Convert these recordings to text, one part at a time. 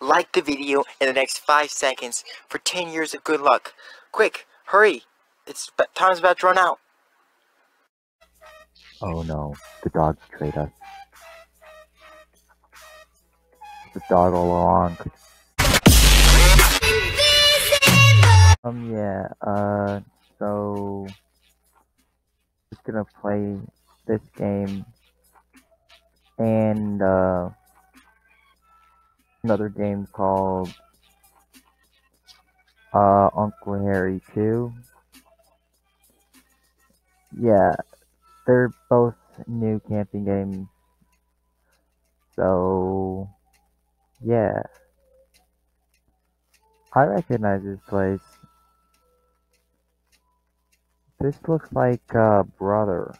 like the video in the next 5 seconds for 10 years of good luck. Quick, hurry. It's time's about to run out. Oh no, the dogs betrayed us. The dog all along. Um, yeah, uh, so, just gonna play this game and, uh, another game called, uh, Uncle Hairy 2. Yeah, they're both new camping games. So, yeah. I recognize this place. This looks like uh, Brother.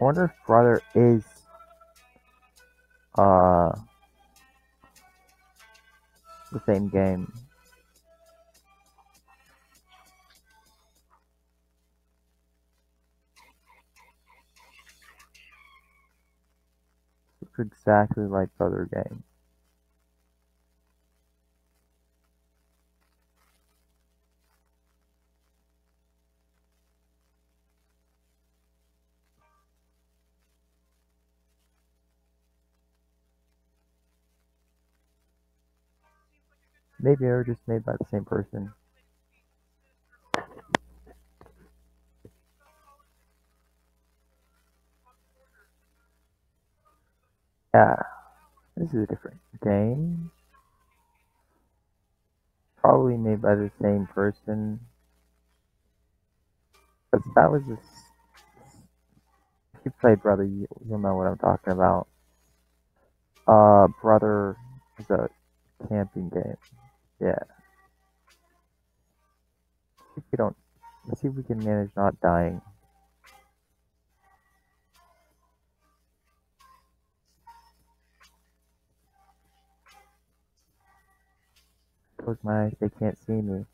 Wonder if Brother is uh the same game. Looks exactly like other game. Maybe they were just made by the same person. Yeah, this is a different game. Probably made by the same person. But that was just. If you played Brother, you, you'll know what I'm talking about. Uh, Brother is a camping game. See if we can manage not dying. Close my eyes, they can't see me.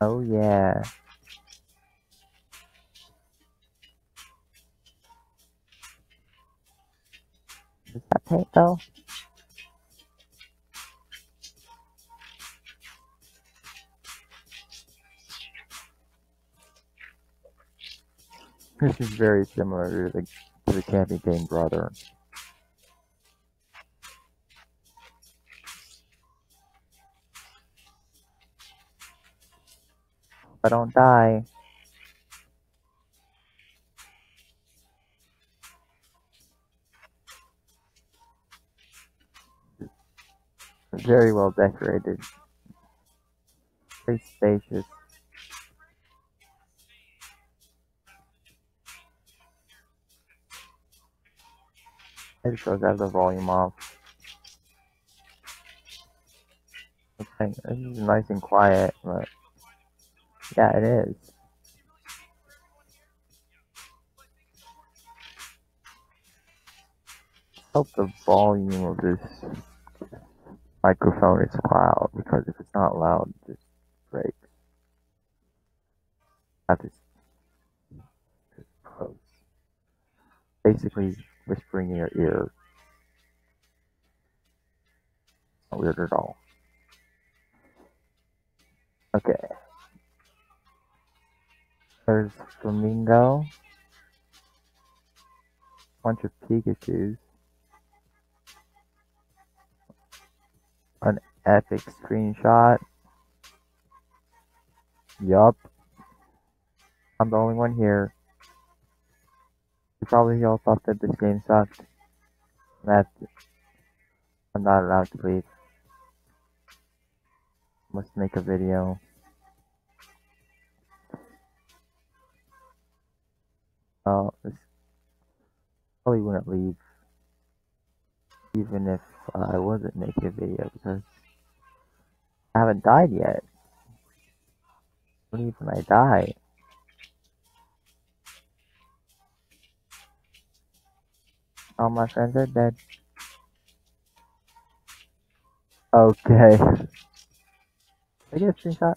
Oh yeah. Is that though? This is very similar to the, to the camping game brother. I don't die. Very well decorated. Very spacious. I just goes have the volume off. Okay, this is nice and quiet, but yeah, it is. Hope the volume of this microphone is loud because if it's not loud, it just breaks. I have to close. Basically, whispering in your ear. Not weird at all. There's Flamingo. Bunch of Pikachus. An epic screenshot. Yup. I'm the only one here. You probably all thought that this game sucked. That I'm not allowed to leave. Must make a video. Oh, this probably wouldn't leave even if I wasn't making a video because I haven't died yet. leave when I die. All my friends are dead. Okay. I get a screenshot?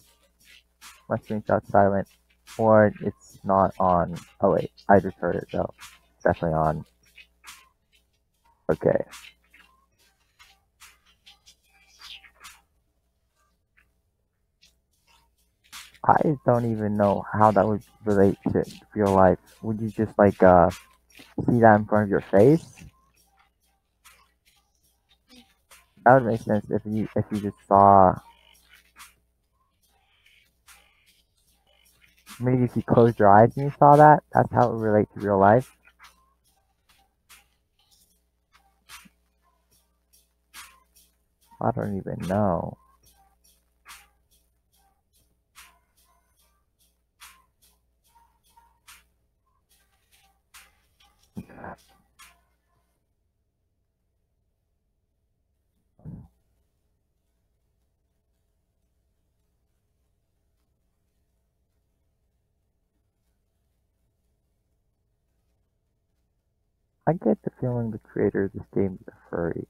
My screenshot's silent. Or it's not on. Oh wait, I just heard it though. It's definitely on. Okay. I don't even know how that would relate to real life. Would you just like uh see that in front of your face? That would make sense if you if you just saw maybe if you closed your eyes and you saw that, that's how it would relate to real life. I don't even know. I get the feeling the creator of this game is a furry.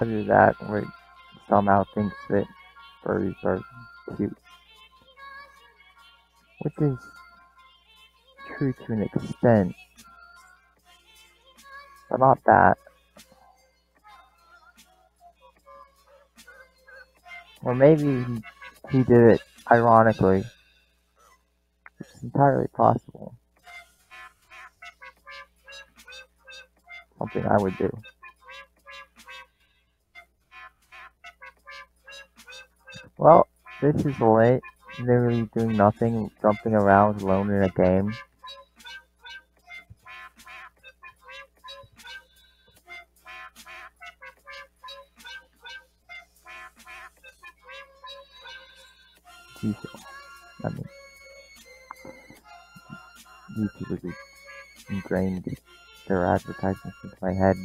Either that or somehow thinks that furries are cute. Which is true to an extent. But not that. Or maybe he, did it ironically. It's entirely possible. Something I would do. Well, this is late. Literally doing nothing, jumping around alone in a game. I mean, YouTube is ingrained their advertisements into my head.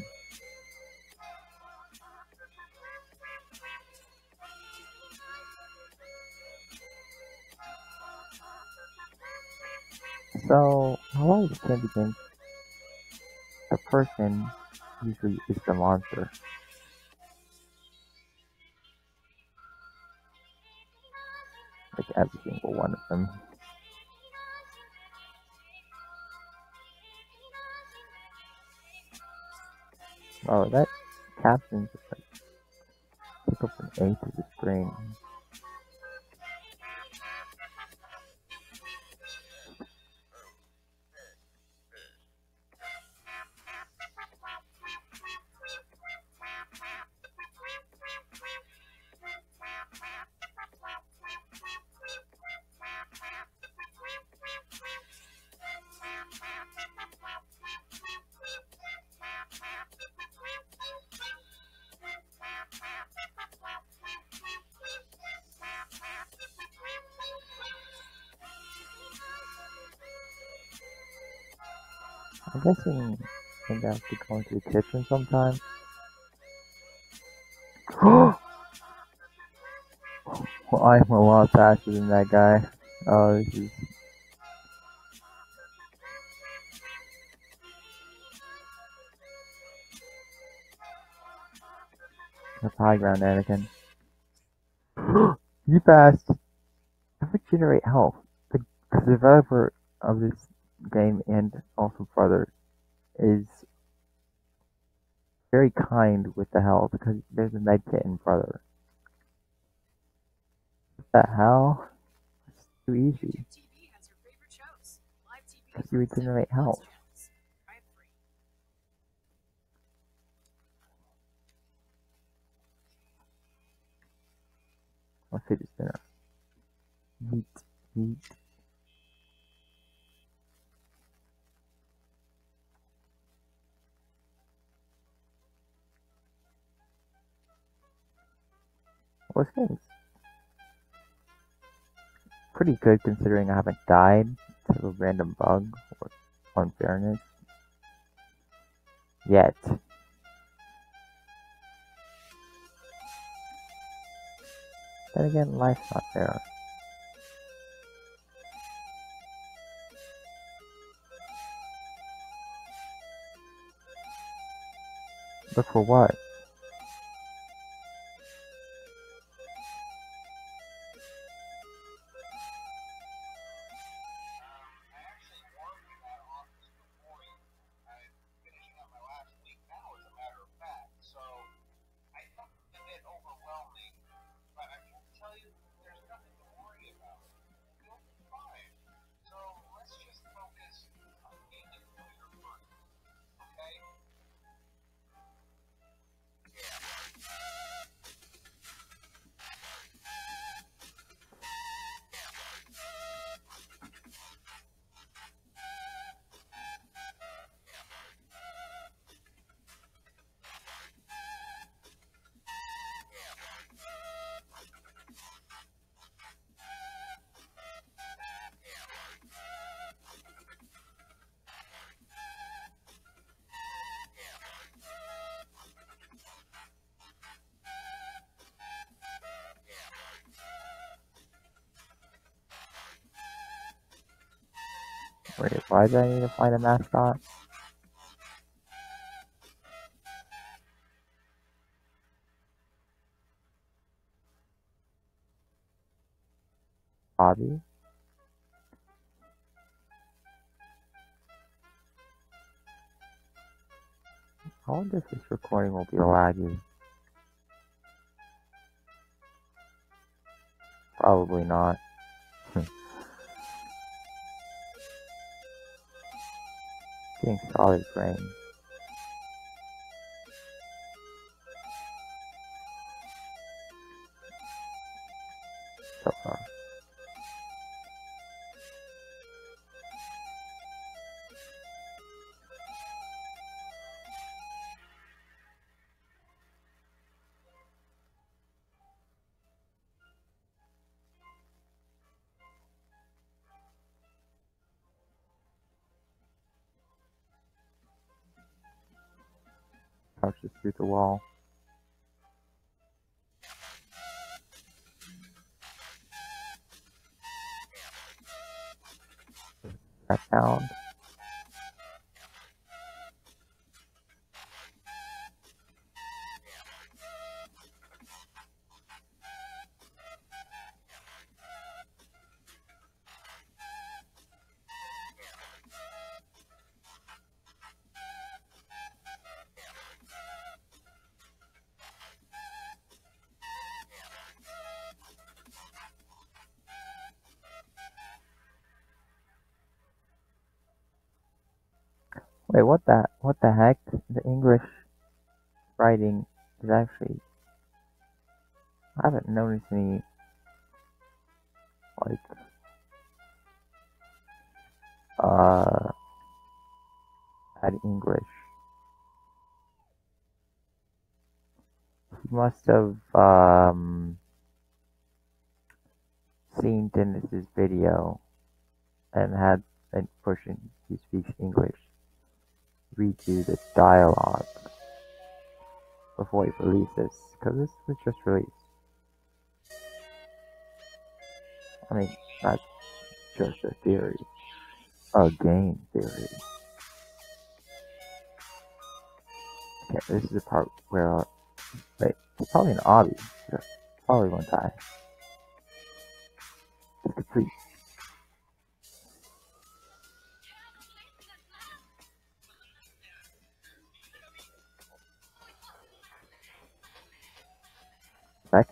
So, how this can begin? The person usually is the monster. Like every single one of them. Oh, that caption just like took up an eighth of the screen. I'm guessing maybe I have to go into the kitchen sometime. well, I'm a lot faster than that guy. Oh, this is. That's high ground, Anakin. you fast. How much generate health? The, the developer of this game and also brother is very kind with the health because there's a med kit in brother. What the hell? It's too easy. TV has your favorite shows. Live TV Because you regenerate health. channels. Try it free. This dinner. Meat, meat. Was games. Pretty good considering I haven't died to a random bug or unfairness yet. Then again, life's not fair. But for what? Wait, why do I need to find a mascot? Hobby? I wonder if this recording will be laggy. Probably not. Getting solid frame. Crouches through the wall. That sound. Wait, what the what the heck? The English writing is actually I haven't noticed any like uh at English. He must have um seen Denis's video and had and pushing he speaks English redo the dialogue before he releases because this was just released. I mean, that's just a theory, a game theory. Okay, this is the part where, wait, it's probably an obby. Probably won't die. It's complete. Back.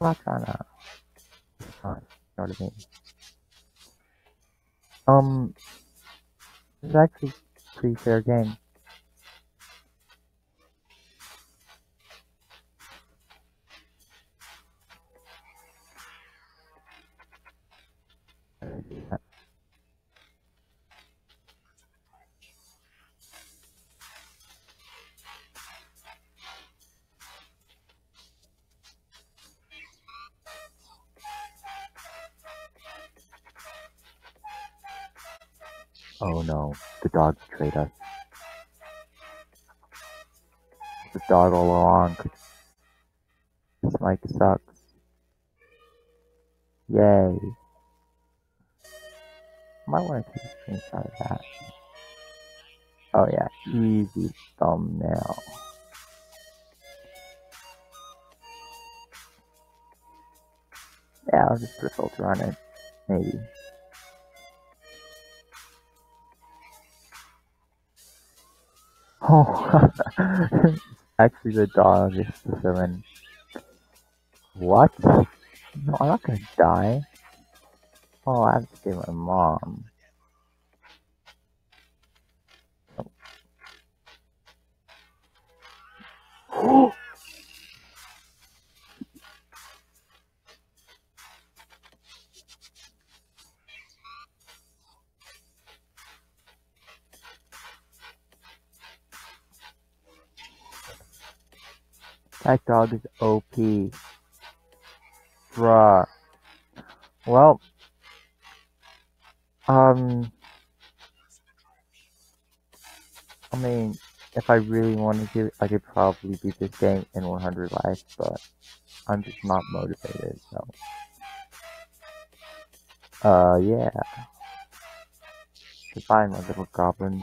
Not. It's fine. I mean? Um, it's actually a pretty fair game. Oh no, the dog betrayed us. The dog all along. This mic sucks. Yay. Might want to take a screenshot of that. Oh yeah, easy thumbnail. Yeah, I'll just put a filter on it. Maybe. Oh, actually the dog is the villain. What? No, I'm not gonna die. Oh, I have to save my mom. Oh. That dog is OP. Bruh. Well, um, I mean, if I really wanted to, I could probably beat this game in 100 lives, but I'm just not motivated, so. Uh, yeah. Goodbye, my little goblins.